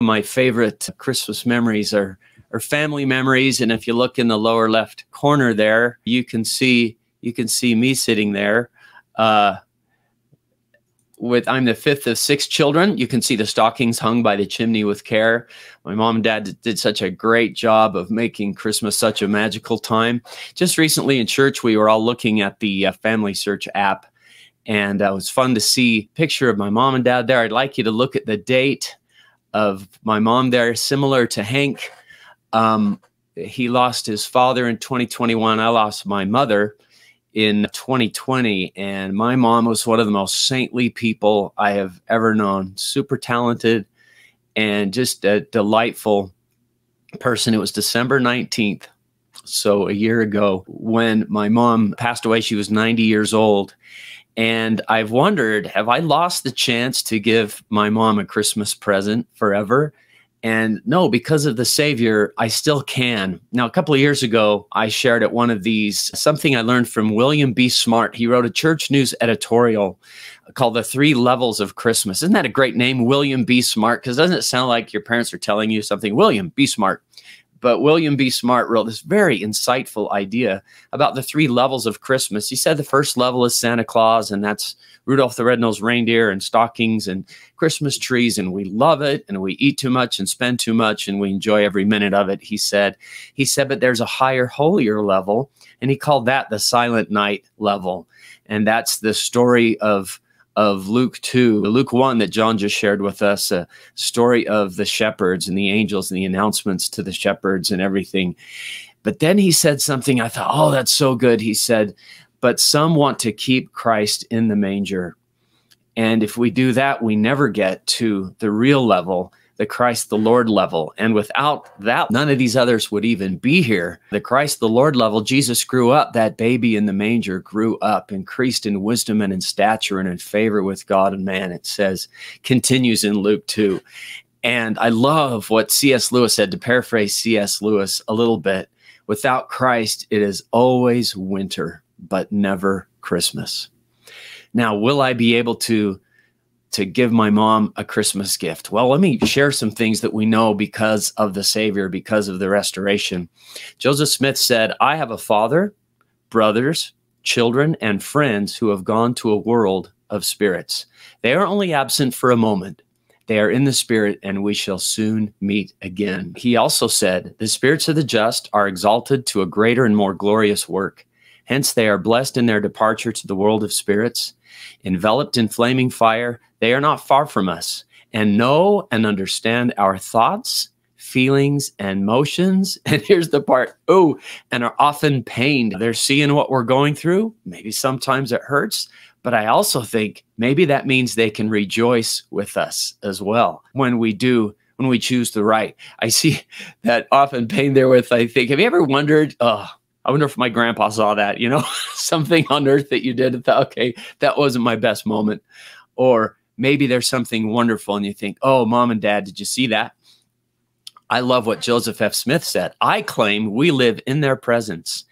My favorite Christmas memories are, are family memories. And if you look in the lower left corner there, you can see you can see me sitting there. Uh, with I'm the fifth of six children. You can see the stockings hung by the chimney with care. My mom and dad did such a great job of making Christmas such a magical time. Just recently in church, we were all looking at the uh, Family Search app, and uh, it was fun to see picture of my mom and dad there. I'd like you to look at the date of my mom there, similar to Hank. Um, he lost his father in 2021. I lost my mother in 2020. And my mom was one of the most saintly people I have ever known, super talented and just a delightful person. It was December 19th. So a year ago, when my mom passed away, she was 90 years old. And I've wondered, have I lost the chance to give my mom a Christmas present forever? And no, because of the Savior, I still can. Now, a couple of years ago, I shared at one of these something I learned from William B. Smart. He wrote a church news editorial called The Three Levels of Christmas. Isn't that a great name, William B. Smart? Because doesn't it sound like your parents are telling you something? William B. Smart. But William B. Smart wrote this very insightful idea about the three levels of Christmas. He said the first level is Santa Claus, and that's Rudolph the Red-Nosed Reindeer and stockings and Christmas trees, and we love it, and we eat too much and spend too much, and we enjoy every minute of it. He said. He said, but there's a higher, holier level, and he called that the Silent Night level, and that's the story of of Luke 2, Luke 1 that John just shared with us, uh, a story of the shepherds and the angels and the announcements to the shepherds and everything. But then he said something I thought, oh, that's so good. He said, but some want to keep Christ in the manger. And if we do that, we never get to the real level the Christ the Lord level. And without that, none of these others would even be here. The Christ the Lord level, Jesus grew up, that baby in the manger grew up, increased in wisdom and in stature and in favor with God and man, it says, continues in Luke 2. And I love what C.S. Lewis said, to paraphrase C.S. Lewis a little bit without Christ, it is always winter, but never Christmas. Now, will I be able to to give my mom a Christmas gift? Well, let me share some things that we know because of the Savior, because of the restoration. Joseph Smith said, I have a father, brothers, children, and friends who have gone to a world of spirits. They are only absent for a moment. They are in the spirit, and we shall soon meet again. He also said, The spirits of the just are exalted to a greater and more glorious work. Hence, they are blessed in their departure to the world of spirits. Enveloped in flaming fire, they are not far from us and know and understand our thoughts, feelings, and motions. And here's the part oh, and are often pained. They're seeing what we're going through. Maybe sometimes it hurts, but I also think maybe that means they can rejoice with us as well when we do when we choose the right. I see that often pain there with I think, have you ever wondered, oh, I wonder if my grandpa saw that, you know, something on earth that you did and thought, okay, that wasn't my best moment. Or maybe there's something wonderful and you think, oh, mom and dad, did you see that? I love what Joseph F. Smith said. I claim we live in their presence.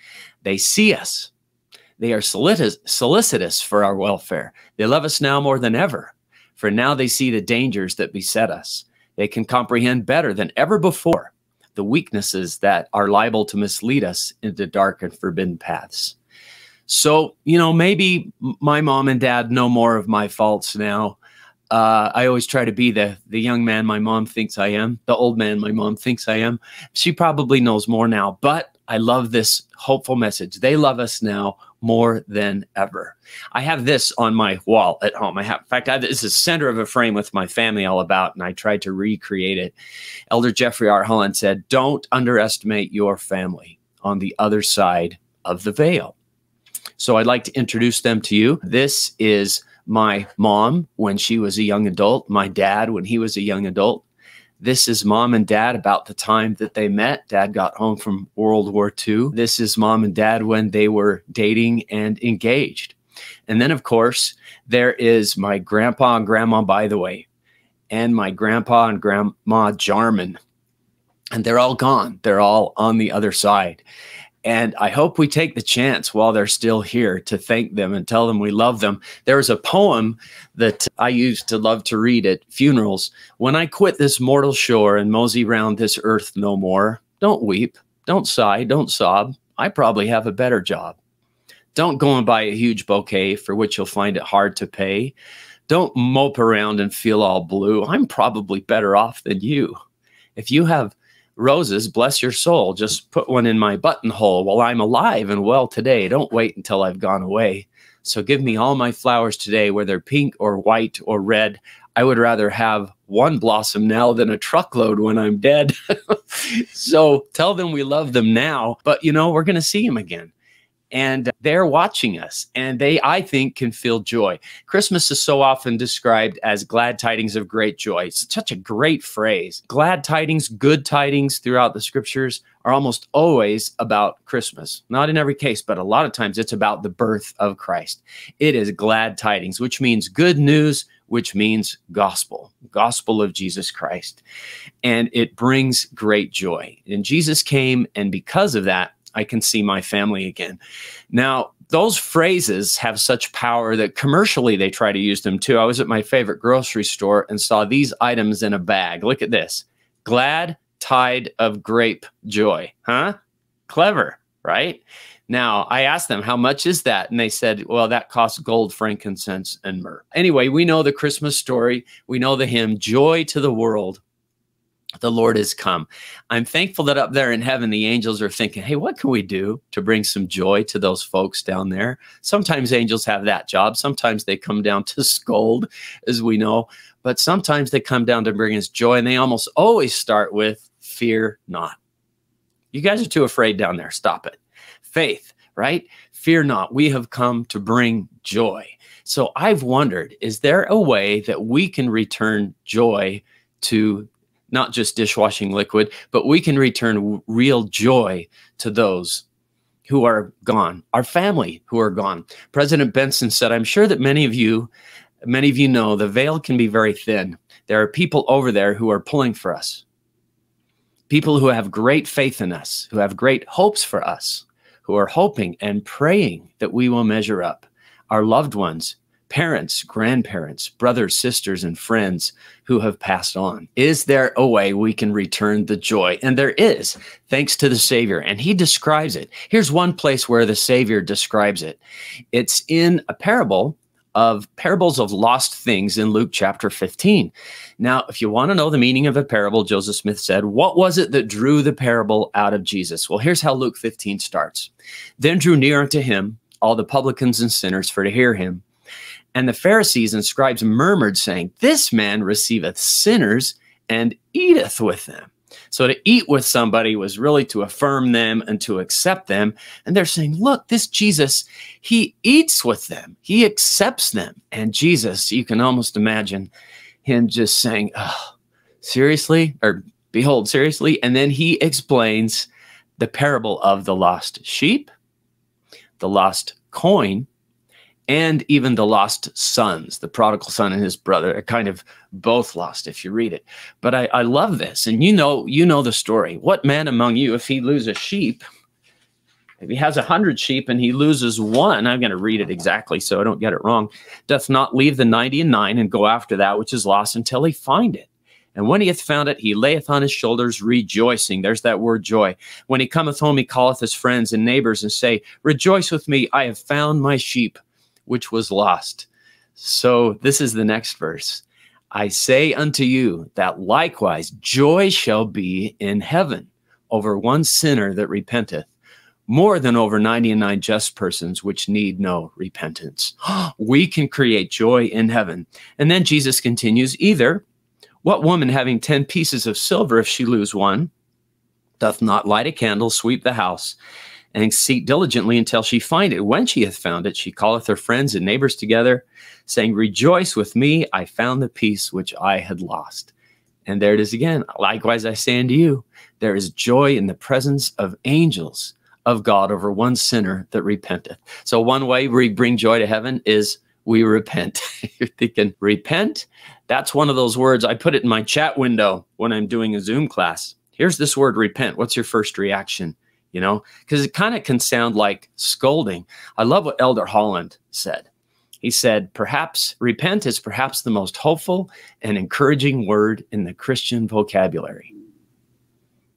They see us. They are solicitous for our welfare. They love us now more than ever, for now they see the dangers that beset us. They can comprehend better than ever before the weaknesses that are liable to mislead us into dark and forbidden paths. So, you know, maybe my mom and dad know more of my faults now. Uh, I always try to be the the young man my mom thinks I am, the old man my mom thinks I am. She probably knows more now, but I love this hopeful message. They love us now more than ever. I have this on my wall at home. I have, in fact, I, this is center of a frame with my family all about, and I tried to recreate it. Elder Jeffrey R. Holland said, "Don't underestimate your family on the other side of the veil." So I'd like to introduce them to you. This is my mom when she was a young adult, my dad when he was a young adult, this is mom and dad about the time that they met. Dad got home from World War II. This is mom and dad when they were dating and engaged. And then, of course, there is my grandpa and grandma, Bytheway, and my grandpa and grandma Jarman. And they're all gone. They're all on the other side. And I hope we take the chance while they're still here to thank them and tell them we love them. There was a poem that I used to love to read at funerals. When I quit this mortal shore and mosey round this earth no more, don't weep, don't sigh, don't sob. I probably have a better job. Don't go and buy a huge bouquet for which you'll find it hard to pay. Don't mope around and feel all blue. I'm probably better off than you. If you have roses, bless your soul. Just put one in my buttonhole while I'm alive and well today. Don't wait until I've gone away. So give me all my flowers today, whether pink or white or red. I would rather have one blossom now than a truckload when I'm dead. so tell them we love them now, but you know, we're going to see them again and they're watching us and they i think can feel joy. Christmas is so often described as glad tidings of great joy. It's such a great phrase. Glad tidings good tidings throughout the scriptures are almost always about christmas. Not in every case but a lot of times it's about the birth of christ. It is glad tidings which means good news which means gospel gospel of jesus christ. And it brings great joy. And jesus came and because of that I can see my family again. Now, those phrases have such power that commercially they try to use them too. I was at my favorite grocery store and saw these items in a bag. Look at this glad tide of grape joy. Huh? Clever, right? Now, I asked them, how much is that? And they said, well, that costs gold, frankincense, and myrrh. Anyway, we know the Christmas story. We know the hymn, Joy to the World the Lord has come. I'm thankful that up there in heaven, the angels are thinking, hey, what can we do to bring some joy to those folks down there? Sometimes angels have that job. Sometimes they come down to scold, as we know, but sometimes they come down to bring us joy, and they almost always start with, fear not. You guys are too afraid down there. Stop it. Faith, right? Fear not. We have come to bring joy. So I've wondered, is there a way that we can return joy to not just dishwashing liquid, but we can return real joy to those who are gone, our family who are gone. President Benson said, I'm sure that many of you, many of you know the veil can be very thin. There are people over there who are pulling for us. People who have great faith in us, who have great hopes for us, who are hoping and praying that we will measure up. Our loved ones parents, grandparents, brothers, sisters, and friends who have passed on. Is there a way we can return the joy? And there is, thanks to the Savior. And he describes it. Here's one place where the Savior describes it it's in a parable of parables of lost things in Luke chapter 15. Now, if you want to know the meaning of a parable, Joseph Smith said, What was it that drew the parable out of Jesus? Well, here's how Luke 15 starts. Then drew near unto him all the publicans and sinners for to hear him. And the Pharisees and scribes murmured, saying, This man receiveth sinners and eateth with them. So to eat with somebody was really to affirm them and to accept them. And they're saying, Look, this Jesus, he eats with them, he accepts them. And Jesus, you can almost imagine him just saying, Oh, seriously? Or behold, seriously? And then he explains the parable of the lost sheep, the lost coin, and even the lost sons, the prodigal son and his brother, are kind of both lost if you read it. But I, I love this, and you know, you know the story. What man among you, if he lose a sheep, if he has a hundred sheep and he loses one, I'm going to read it exactly so I don't get it wrong, doth not leave the ninety and nine and go after that which is lost until he find it. And when he hath found it, he layeth on his shoulders, rejoicing. There's that word joy. When he cometh home, he calleth his friends and neighbors and say, Rejoice with me, I have found my sheep which was lost. So this is the next verse. I say unto you that likewise joy shall be in heaven over one sinner that repenteth, more than over 99 just persons which need no repentance. we can create joy in heaven. And then Jesus continues either what woman having 10 pieces of silver, if she lose one, doth not light a candle, sweep the house, and seek diligently until she find it. When she hath found it, she calleth her friends and neighbors together, saying, Rejoice with me, I found the peace which I had lost. And there it is again. Likewise, I say unto you, there is joy in the presence of angels of God over one sinner that repenteth. So, one way we bring joy to heaven is we repent. You're thinking, repent? That's one of those words. I put it in my chat window when I'm doing a Zoom class. Here's this word, repent. What's your first reaction? You know, because it kind of can sound like scolding. I love what Elder Holland said. He said, perhaps repent is perhaps the most hopeful and encouraging word in the Christian vocabulary.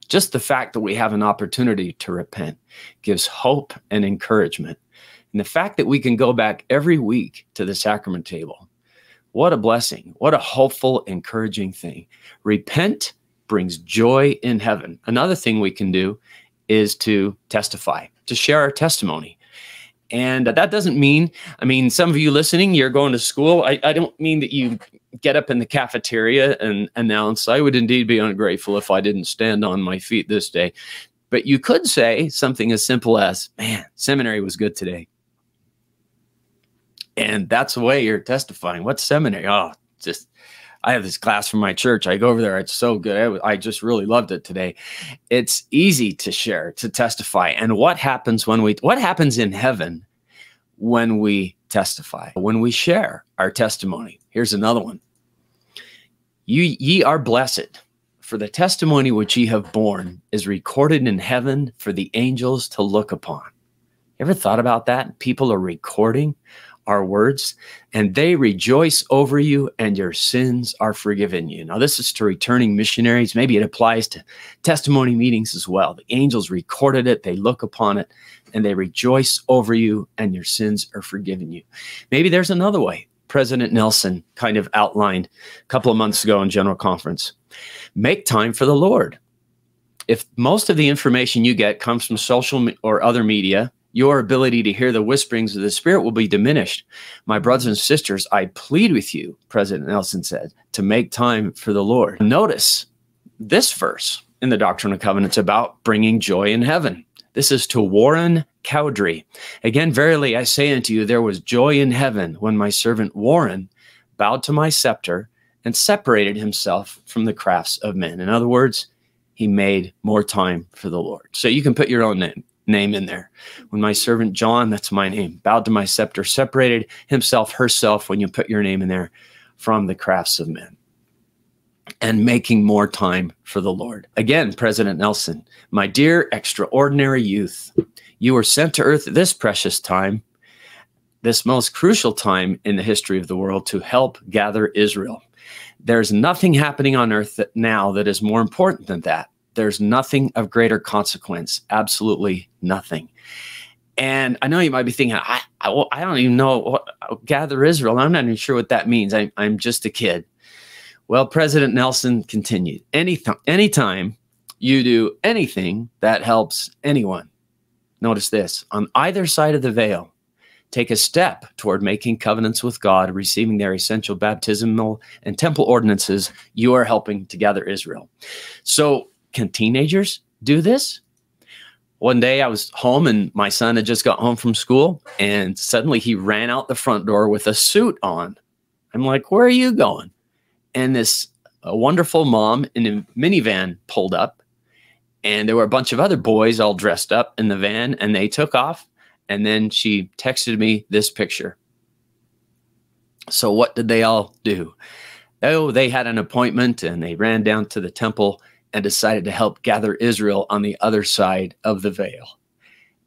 Just the fact that we have an opportunity to repent gives hope and encouragement. And the fact that we can go back every week to the sacrament table, what a blessing. What a hopeful, encouraging thing. Repent brings joy in heaven. Another thing we can do is to testify, to share our testimony. And uh, that doesn't mean, I mean, some of you listening, you're going to school. I, I don't mean that you get up in the cafeteria and announce, I would indeed be ungrateful if I didn't stand on my feet this day. But you could say something as simple as, man, seminary was good today. And that's the way you're testifying. What seminary? Oh, just I have this class from my church. I go over there. It's so good. I, I, just really loved it today. It's easy to share, to testify. And what happens when we, what happens in heaven when we testify, when we share our testimony? Here's another one. You, ye are blessed, for the testimony which ye have borne is recorded in heaven for the angels to look upon. Ever thought about that? People are recording our words, and they rejoice over you, and your sins are forgiven you. Now, this is to returning missionaries. Maybe it applies to testimony meetings as well. The angels recorded it, they look upon it, and they rejoice over you, and your sins are forgiven you. Maybe there's another way. President Nelson kind of outlined a couple of months ago in General Conference. Make time for the Lord. If most of the information you get comes from social or other media, your ability to hear the whisperings of the Spirit will be diminished. My brothers and sisters, I plead with you, President Nelson said, to make time for the Lord. Notice this verse in the Doctrine and Covenants about bringing joy in heaven. This is to Warren Cowdery. Again, verily I say unto you, there was joy in heaven when my servant Warren bowed to my scepter and separated himself from the crafts of men. In other words, he made more time for the Lord. So you can put your own name name in there. When my servant John, that's my name, bowed to my scepter, separated himself, herself, when you put your name in there, from the crafts of men and making more time for the Lord. Again, President Nelson, my dear extraordinary youth, you were sent to earth this precious time, this most crucial time in the history of the world to help gather Israel. There's nothing happening on earth that now that is more important than that there's nothing of greater consequence. Absolutely nothing. And I know you might be thinking, I, I, I don't even know what uh, gather Israel. I'm not even sure what that means. I, I'm just a kid. Well, President Nelson continued, Any anytime you do anything that helps anyone, notice this on either side of the veil, take a step toward making covenants with God, receiving their essential baptismal and temple ordinances, you are helping to gather Israel. So can teenagers do this? One day I was home and my son had just got home from school and suddenly he ran out the front door with a suit on. I'm like, where are you going? And this a wonderful mom in a minivan pulled up and there were a bunch of other boys all dressed up in the van and they took off. And then she texted me this picture. So what did they all do? Oh, they had an appointment and they ran down to the temple and decided to help gather Israel on the other side of the veil.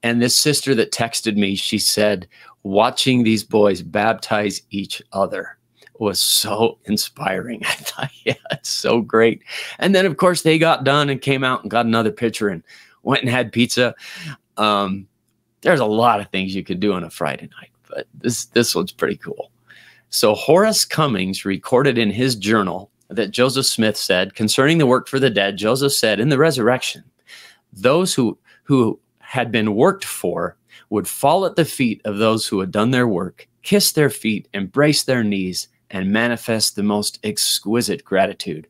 And this sister that texted me, she said, watching these boys baptize each other was so inspiring. I thought, yeah, it's so great. And then, of course, they got done and came out and got another picture and went and had pizza. Um, there's a lot of things you could do on a Friday night, but this this one's pretty cool. So Horace Cummings recorded in his journal that Joseph Smith said concerning the work for the dead. Joseph said, in the resurrection, those who, who had been worked for would fall at the feet of those who had done their work, kiss their feet, embrace their knees, and manifest the most exquisite gratitude.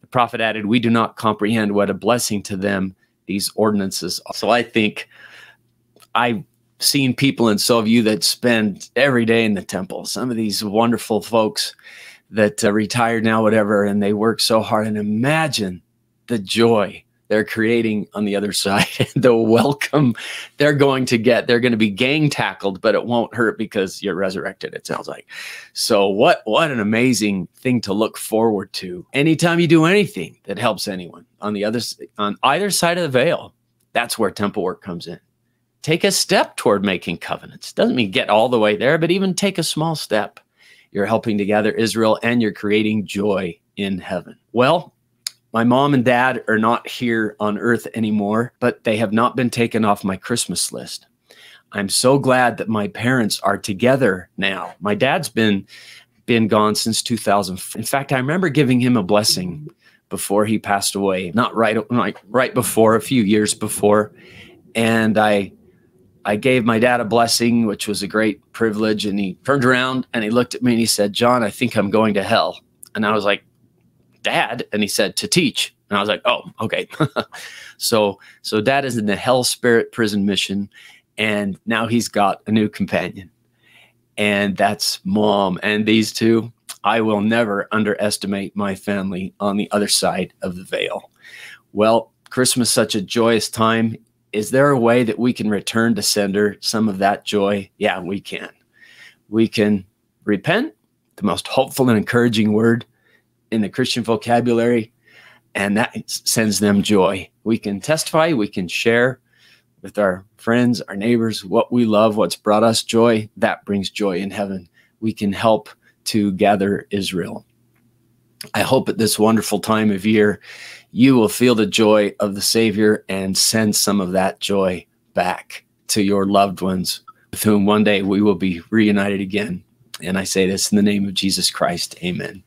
The prophet added, We do not comprehend what a blessing to them these ordinances are. So I think I've seen people and so have you that spend every day in the temple. Some of these wonderful folks that uh, retired now, whatever, and they work so hard. And imagine the joy they're creating on the other side, the welcome they're going to get. They're going to be gang tackled, but it won't hurt because you're resurrected. It sounds like. So what? What an amazing thing to look forward to. Anytime you do anything that helps anyone on the other on either side of the veil, That's where temple work comes in. Take a step toward making covenants. Doesn't mean get all the way there, but even take a small step. You're helping to gather Israel and you're creating joy in heaven. Well, my mom and dad are not here on earth anymore, but they have not been taken off my Christmas list. I'm so glad that my parents are together now. My dad's been been gone since 2000. In fact, I remember giving him a blessing before he passed away, not right like right before, a few years before, and I I gave my dad a blessing, which was a great privilege. And he turned around and he looked at me and he said, John, I think I'm going to hell. And I was like, Dad? And he said, to teach. And I was like, oh, okay. so, so dad is in the hell spirit prison mission. And now he's got a new companion. And that's mom. And these two, I will never underestimate my family on the other side of the veil. Well, Christmas such a joyous time is there a way that we can return to sender some of that joy? Yeah, we can. We can repent, the most hopeful and encouraging word in the Christian vocabulary, and that sends them joy. We can testify, we can share with our friends, our neighbors, what we love, what's brought us joy. That brings joy in heaven. We can help to gather Israel. I hope at this wonderful time of year, you will feel the joy of the Savior and send some of that joy back to your loved ones with whom one day we will be reunited again. And I say this in the name of Jesus Christ. Amen.